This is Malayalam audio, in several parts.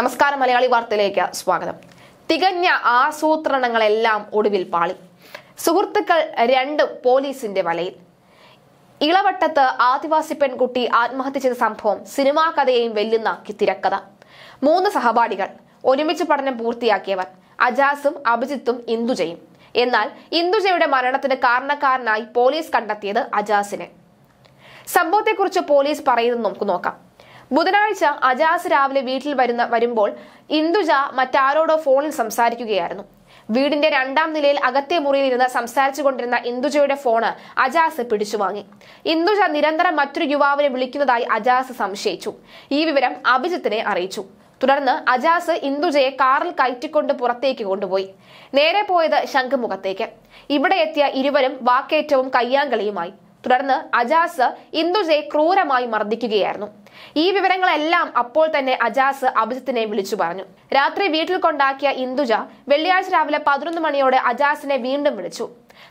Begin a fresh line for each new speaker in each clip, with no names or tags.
നമസ്കാരം മലയാളി വാർത്തയിലേക്ക് സ്വാഗതം. തികഞ്ഞ ആസൂത്രണങ്ങളെല്ലാം ഒടുവിൽ പാളി. സുഹൃത്തുക്കൾ രണ്ടും പോലീസിന്റെ വലയിൽ. ഇളവട്ടത്ത് ആദിവാസി പെൺകുട്ടി ആത്മഹത്യ ചെയ്ത സംഭവം സിനിമാ കഥയെയും വെല്ലുന്ന തിരക്കഥ. മൂന്ന് സഹപാഠികൾ ഒരുമിച്ച് പഠനം പൂർത്തിയാക്കിയവർ അജാസും അഭിജിത്തും ഇന്ദുജയും. എന്നാൽ ഇന്ദുജയുടെ മരണത്തിന് കാരണക്കാരനായി പോലീസ് കണ്ടെത്തിയത് അജാസിനെ. സംഭവത്തെക്കുറിച്ച് പോലീസ് പറയുന്നത് നമുക്ക് നോക്കാം. ബുധനാഴ്ച അജാസ് രാവിലെ വീട്ടിൽ വരുന്ന വരുമ്പോൾ ഇന്ദുജ മറ്റാരോടോ ഫോണിൽ സംസാരിക്കുകയായിരുന്നു. വീടിന്റെ രണ്ടാം നിലയിൽ അകത്തെ മുറിയിൽ ഇരുന്ന് സംസാരിച്ചു കൊണ്ടിരുന്ന ഇന്ദുജയുടെ ഫോണ് അജാസ് പിടിച്ചു വാങ്ങി. ഇന്ദുജ നിരന്തരം മറ്റൊരു യുവാവിനെ വിളിക്കുന്നതായി അജാസ് സംശയിച്ചു. ഈ വിവരം അഭിജിത്തിനെ അറിയിച്ചു. തുടർന്ന് അജാസ് ഇന്ദുജയെ കാറിൽ കയറ്റിക്കൊണ്ട് പുറത്തേക്ക് കൊണ്ടുപോയി. നേരെ പോയത് ശംഖുമുഖത്തേക്ക്. ഇവിടെ എത്തിയ ഇരുവരും വാക്കേറ്റവും കയ്യാങ്കളിയുമായി. തുടർന്ന് അജാസ് ഇന്ദുജയെ ക്രൂരമായി മർദ്ദിക്കുകയായിരുന്നു. ഈ വിവരങ്ങളെല്ലാം അപ്പോൾ തന്നെ അജാസ് അഭിജിത്തിനെ വിളിച്ചു പറഞ്ഞു. രാത്രി വീട്ടിൽ കൊണ്ടാക്കിയ ഇന്ദുജ വെള്ളിയാഴ്ച രാവിലെ പതിനൊന്ന് മണിയോടെ അജാസിനെ വീണ്ടും വിളിച്ചു.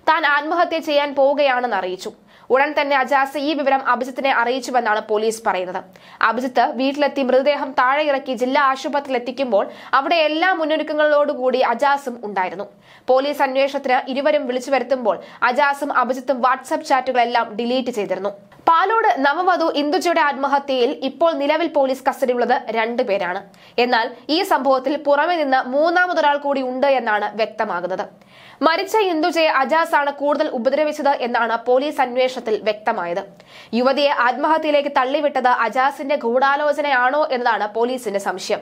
താൻ ആത്മഹത്യ ചെയ്യാൻ പോവുകയാണെന്ന് അറിയിച്ചു. ഉടൻ തന്നെ അജാസ് ഈ വിവരം അഭിജിത്തിനെ അറിയിച്ചുവെന്നാണ് പോലീസ് പറയുന്നത്. അഭിജിത്ത് വീട്ടിലെത്തി മൃതദേഹം താഴെ ഇറക്കി ജില്ലാ ആശുപത്രിയിൽ എത്തിക്കുമ്പോൾ അവിടെ എല്ലാ മുന്നൊരുക്കങ്ങളോടുകൂടി അജാസും ഉണ്ടായിരുന്നു. പോലീസ് അന്വേഷണത്തിന് ഇരുവരും വിളിച്ചു വരുത്തുമ്പോൾ അജാസും അഭിജിത്തും വാട്സ്ആപ്പ് ചാറ്റുകളെല്ലാം ഡിലീറ്റ് ചെയ്തിരുന്നു. പാലോട് നവവധു ഇന്ദുജയുടെ ആത്മഹത്യയിൽ ഇപ്പോൾ നിലവിൽ പോലീസ് കസ്റ്റഡിയിലുള്ളത് രണ്ടുപേരാണ് എന്നാൽ ഈ സംഭവത്തിൽ പുറമെ നിന്ന് മൂന്നാമതൊരാൾ കൂടി ഉണ്ട് എന്നാണ് വ്യക്തമാകുന്നത്. മരിച്ച ഇന്ദുജയെ അജാസ് ആണ് കൂടുതൽ ഉപദ്രവിച്ചത് എന്നാണ് പോലീസ് അന്വേഷണത്തിൽ വ്യക്തമായത്. യുവതിയെ ആത്മഹത്യയിലേക്ക് തള്ളിവിട്ടത് അജാസിന്റെ ഗൂഢാലോചനയാണോ എന്നതാണ് പോലീസിന്റെ സംശയം.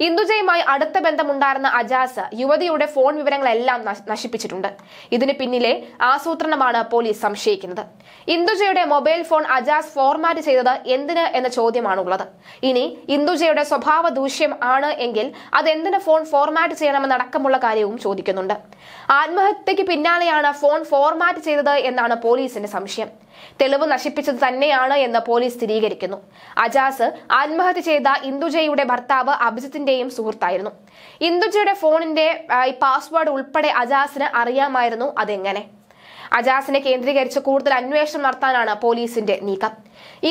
ഇന്ദുജയുമായി അടുത്ത ബന്ധമുണ്ടായിരുന്ന അജാസ് യുവതിയുടെ ഫോൺ വിവരങ്ങളെല്ലാം നശിപ്പിച്ചിട്ടുണ്ട്. ഇതിന് പിന്നിലെ ആസൂത്രണമാണ് പോലീസ് സംശയിക്കുന്നത്. ഇന്ദുജയുടെ മൊബൈൽ ഫോൺ അജാസ് ഫോർമാറ്റ് ചെയ്തത് എന്തിന് എന്ന ചോദ്യമാണുള്ളത്. ഇനി ഇന്ദുജയുടെ സ്വഭാവ ദൂഷ്യം ആണ് എങ്കിൽ അതെന്തിന് ഫോൺ ഫോർമാറ്റ് ചെയ്യണമെന്നടക്കമുള്ള കാര്യവും ചോദിക്കുന്നുണ്ട്. ആത്മഹത്യക്ക് പിന്നാലെയാണ് ഫോൺ ഫോർമാറ്റ് ചെയ്തത് എന്നാണ് പോലീസിന്റെ സംശയം. തെളിവ് നശിപ്പിച്ചത് തന്നെയാണ് എന്ന് പോലീസ് സ്ഥിരീകരിക്കുന്നു. അജാസ് ആത്മഹത്യ ചെയ്ത ഇന്ദുജയുടെ ഭർത്താവ് അഭിജിത്തിന്റെയും സുഹൃത്തായിരുന്നു. ഇന്ദുജയുടെ ഫോണിന്റെ ഈ പാസ്വേഡ് ഉൾപ്പെടെ അജാസിന് അറിയാമായിരുന്നു അതെങ്ങനെ? അജാസിനെ കേന്ദ്രീകരിച്ച് കൂടുതൽ അന്വേഷണം നടത്താനാണ് പോലീസിന്റെ നീക്കം.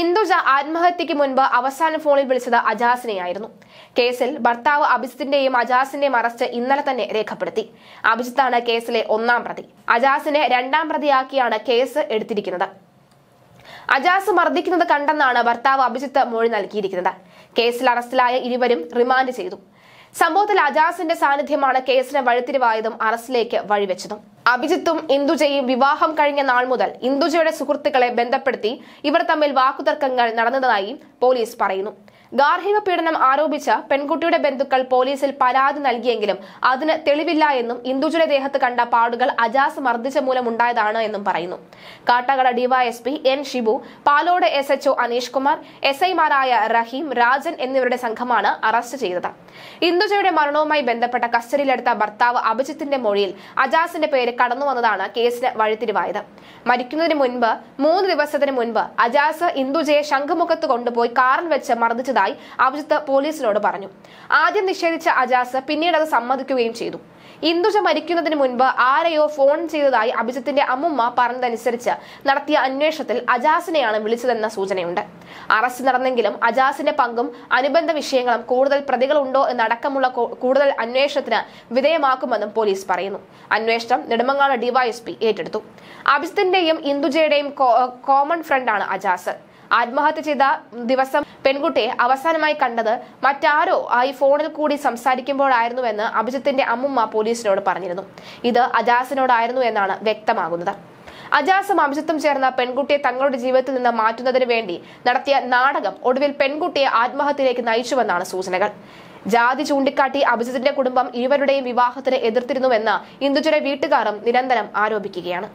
ഇന്ദുജ ആത്മഹത്യക്ക് മുൻപ് അവസാന ഫോണിൽ വിളിച്ചത് അജാസിനെയായിരുന്നു. കേസിൽ ഭർത്താവ് അഭിജിത്തിന്റെയും അജാസിന്റെയും അറസ്റ്റ് ഇന്നലെ തന്നെ രേഖപ്പെടുത്തി. അഭിജിത്താണ് കേസിലെ ഒന്നാം പ്രതി. അജാസിനെ രണ്ടാം പ്രതിയാക്കിയാണ് കേസ് എടുത്തിരിക്കുന്നത്. അജാസ് മർദ്ദിക്കുന്നത് കണ്ടെന്നാണ് ഭർത്താവ് അഭിജിത്ത് മൊഴി നൽകിയിരിക്കുന്നത്. കേസിൽ അറസ്റ്റിലായ ഇരുവരും റിമാൻഡ് ചെയ്തു. സംഭവത്തിൽ അജാസിന്റെ സാന്നിധ്യമാണ് കേസിന് വഴിത്തിരിവായതും അറസ്റ്റിലേക്ക് വഴിവെച്ചതും. അഭിജിത്തും ഇന്ദുജയും വിവാഹം കഴിഞ്ഞ നാൾ മുതൽ ഇന്ദുജയുടെ സുഹൃത്തുക്കളെ ബന്ധപ്പെടുത്തി ഇവർ തമ്മിൽ വാക്കുതർക്കങ്ങൾ നടന്നതായി പോലീസ് പറയുന്നു. ഗാർഹിക പീഡനം ആരോപിച്ച പെൺകുട്ടിയുടെ ബന്ധുക്കൾ പോലീസിൽ പരാതി നൽകിയെങ്കിലും അതിന് തെളിവില്ല എന്നും ഇന്ദുജയുടെ ദേഹത്ത് കണ്ട പാടുകൾ അജാസ് മർദ്ദിച്ച മൂലം ഉണ്ടായതാണ് എന്നും പറയുന്നു. Kattakada DYSP N Shibu Palode S HO Aneesh Kumar S ഐമാരായ റഹീം രാജൻ എന്നിവരുടെ സംഘമാണ് അറസ്റ്റ് ചെയ്തത്. ഇന്ദുജയുടെ മരണവുമായി ബന്ധപ്പെട്ട കസ്റ്റഡിയിലെടുത്ത ഭർത്താവ് അഭിജിത്തിന്റെ മൊഴിയിൽ അജാസിന്റെ പേര് കടന്നു വന്നതാണ് കേസിന് വഴിത്തിരിവായത്. മരിക്കുന്നതിന് മുൻപ് മൂന്ന് ദിവസത്തിന് മുൻപ് അജാസ് ഇന്ദുജയെ ശംഖുമുഖത്ത് കൊണ്ടുപോയി കാറിൽ വെച്ച് മർദ്ദിച്ചതായി അഭിജിത്ത് പോലീസിനോട് പറഞ്ഞു. ആദ്യം നിഷേധിച്ച അജാസ് പിന്നീട് അത് സമ്മതിക്കുകയും ചെയ്തു. ഇന്ദുജ മരിക്കുന്നതിന് മുൻപ് ആരെയോ ഫോൺ ചെയ്തതായി അഭിജിത്തിന്റെ അമ്മുമ്മ പറഞ്ഞതനുസരിച്ച് നടത്തിയ അന്വേഷണത്തിൽ അജാസിനെയാണ് വിളിച്ചതെന്ന സൂചനയുണ്ട്. അറസ്റ്റ് നടന്നെങ്കിലും അജാസിന്റെ പങ്കും അനുബന്ധ വിഷയങ്ങളും കൂടുതൽ പ്രതികളുണ്ടോ എന്നടക്കമുള്ള കൂടുതൽ അന്വേഷണത്തിന് വിധേയമാക്കുമെന്നും പോലീസ് പറയുന്നു. അന്വേഷണം നെടുമങ്ങാട് ഡിവൈഎസ്പി ഏറ്റെടുത്തു. അഭിജിത്തിന്റെയും ഇന്ദുജയുടെയും കോമൺ ഫ്രണ്ടാണ് അജാസ്. ആത്മഹത്യ ചെയ്ത ദിവസം പെൺകുട്ടിയെ അവസാനമായി കണ്ടത് മറ്റാരോ ആയി ഫോണിൽ കൂടി സംസാരിക്കുമ്പോഴായിരുന്നുവെന്ന് അഭിജിത്തിന്റെ അമ്മുമ്മ പോലീസിനോട് പറഞ്ഞിരുന്നു. ഇത് അജാസിനോടായിരുന്നു എന്നാണ് വ്യക്തമാകുന്നത്. അജാസും അഭിജിത്തും ചേർന്ന പെൺകുട്ടിയെ തങ്ങളുടെ ജീവിതത്തിൽ നിന്ന് മാറ്റുന്നതിന് വേണ്ടി നടത്തിയ നാടകം ഒടുവിൽ പെൺകുട്ടിയെ ആത്മഹത്യയിലേക്ക് നയിച്ചുവെന്നാണ് സൂചനകൾ. ജാതി ചൂണ്ടിക്കാട്ടി അഭിജിത്തിന്റെ കുടുംബം ഇരുവരുടെയും വിവാഹത്തിന് എതിർത്തിരുന്നുവെന്ന് ഇന്ദുജയുടെ വീട്ടുകാരും നിരന്തരം ആരോപിക്കുകയാണ്.